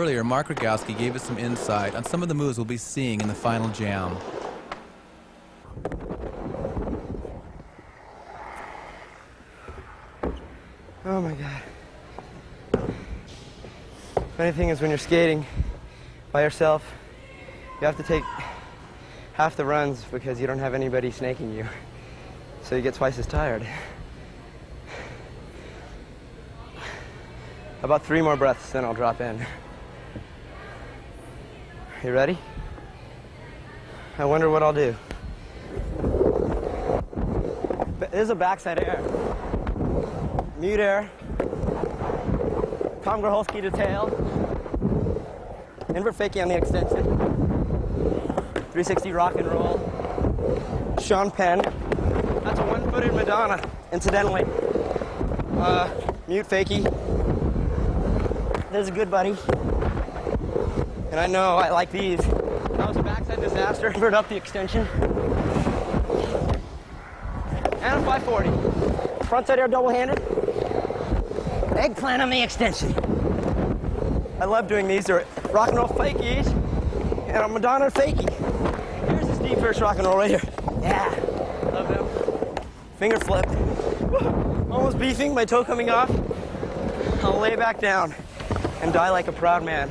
earlier, Mark Rogowski gave us some insight on some of the moves we'll be seeing in the final jam. Oh my god. Funny thing is when you're skating by yourself, you have to take half the runs because you don't have anybody snaking you. So you get twice as tired. About three more breaths, then I'll drop in. You ready? I wonder what I'll do. This is a backside air. Mute air. Tom Groholski to tail. Invert fakie on the extension. 360 rock and roll. Sean Penn. That's a one-footed Madonna, incidentally. Uh, mute fakie. There's a good buddy. And I know I like these. That was a backside disaster. Invert up the extension. And a 540. Frontside air double-handed. Eggplant on the extension. I love doing these. They're rock and roll fakies. And a Madonna fakie. Here's this deep first rock and roll right here. Yeah. Love them. Finger flip. Almost beefing, my toe coming off. I'll lay back down and die like a proud man.